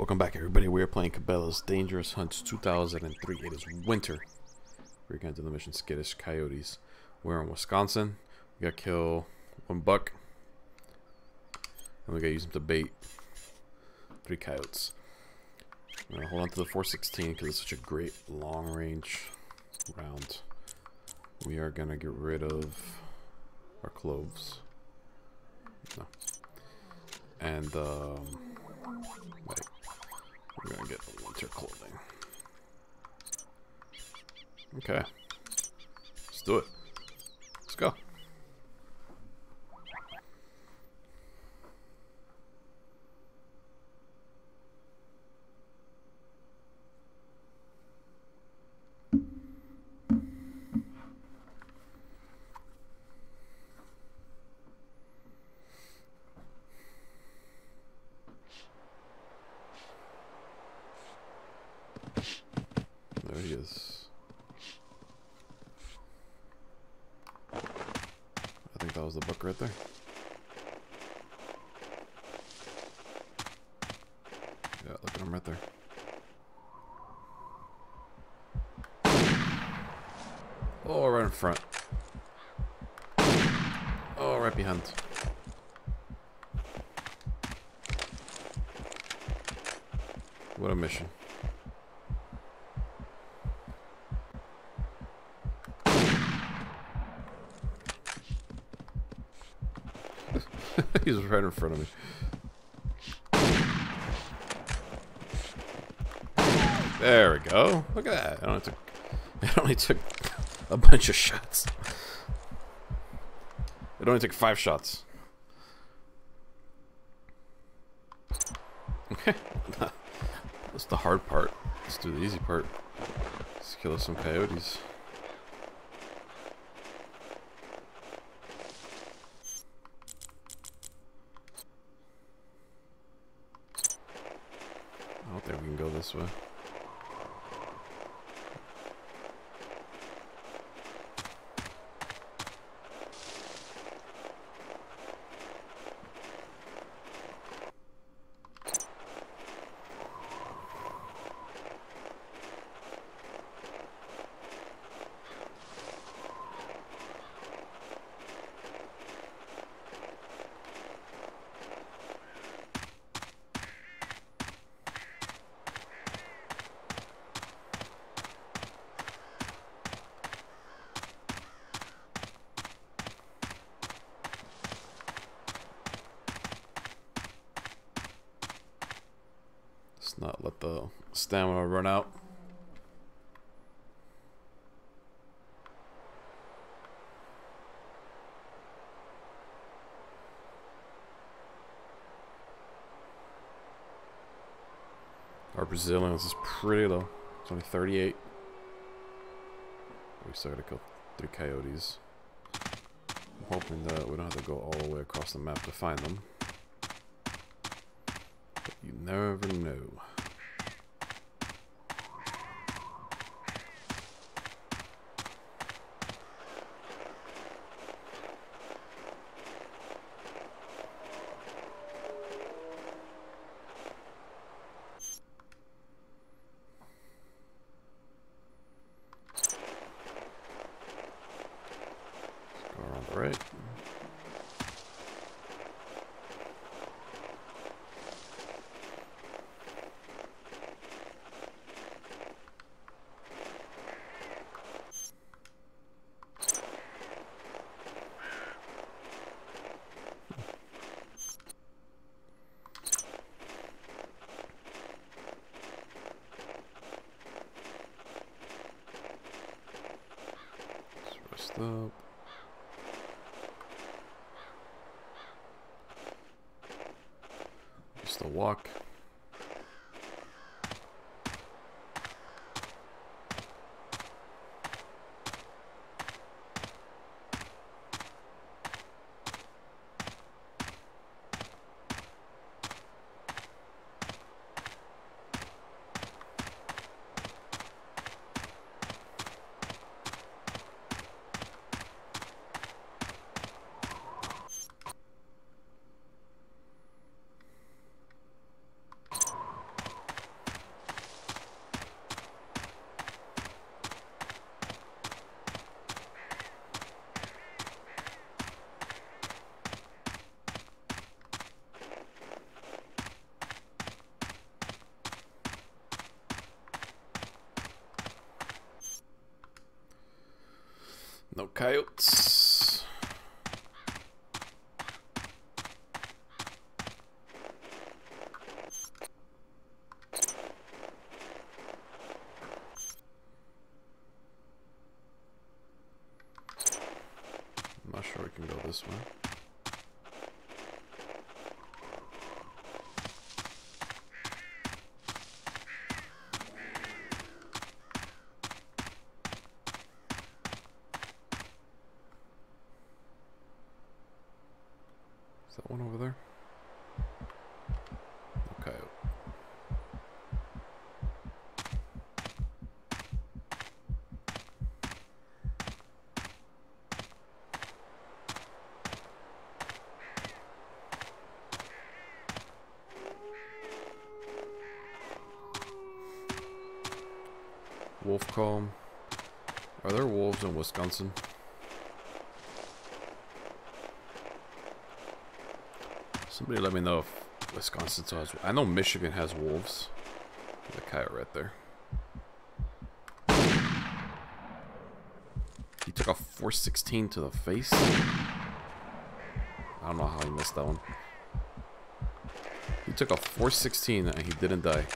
Welcome back everybody, we are playing Cabela's Dangerous Hunts 2003. It is winter. We're going to do the mission Skittish Coyotes. We're in Wisconsin. We got to kill one buck. And we got to use them to bait three coyotes. I'm going to hold on to the 416 because it's such a great long range round. We are going to get rid of our cloves. No. And, um, wait. We're gonna get the winter clothing. Okay. Let's do it. Let's go. There he is. I think that was the book right there. Yeah, look at him right there. Oh, right in front. Oh, right behind. What a mission. He's right in front of me. There we go. Look at that. It only took, it only took a bunch of shots. It only took five shots. Okay. That's the hard part. Let's do the easy part. Let's kill some coyotes. I don't think we can go this way. Let's not let the stamina run out. Our Brazilians is pretty low. It's only 38. We still gotta kill three coyotes. I'm hoping that we don't have to go all the way across the map to find them. But you never know. Let's go around the right. Up. Just a walk. No coyotes. I'm not sure we can go this way. That one over there? Okay. Wolf call. Are there wolves in Wisconsin? Somebody let me know if Wisconsin still has. I know Michigan has wolves. The coyote right there. He took a 416 to the face. I don't know how he missed that one. He took a 416 and he didn't die.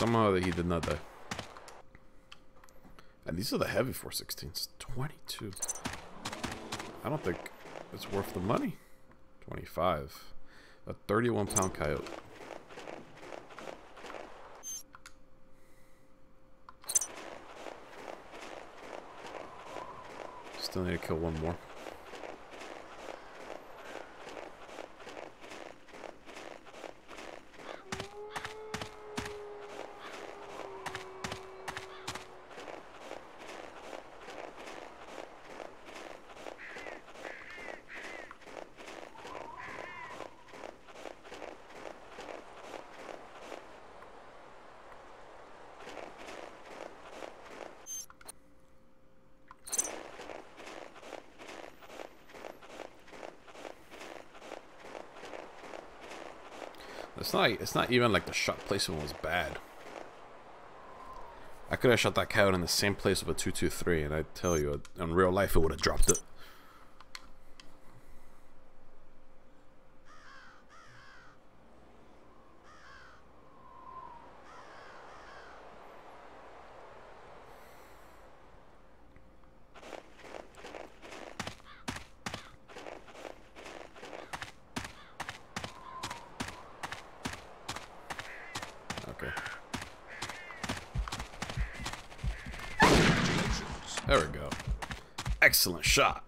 Somehow he did not die. And these are the heavy 416s. 22. I don't think it's worth the money. 25. A 31 pound coyote. Still need to kill one more. It's not. It's not even like the shot placement was bad. I could have shot that coyote in the same place with a two two three, and I tell you, in real life, it would have dropped it. Okay. There we go. Excellent shot.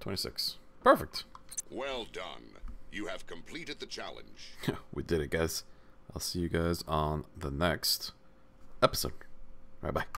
26. Perfect. Well done. You have completed the challenge. we did it, guys. I'll see you guys on the next episode. Bye bye.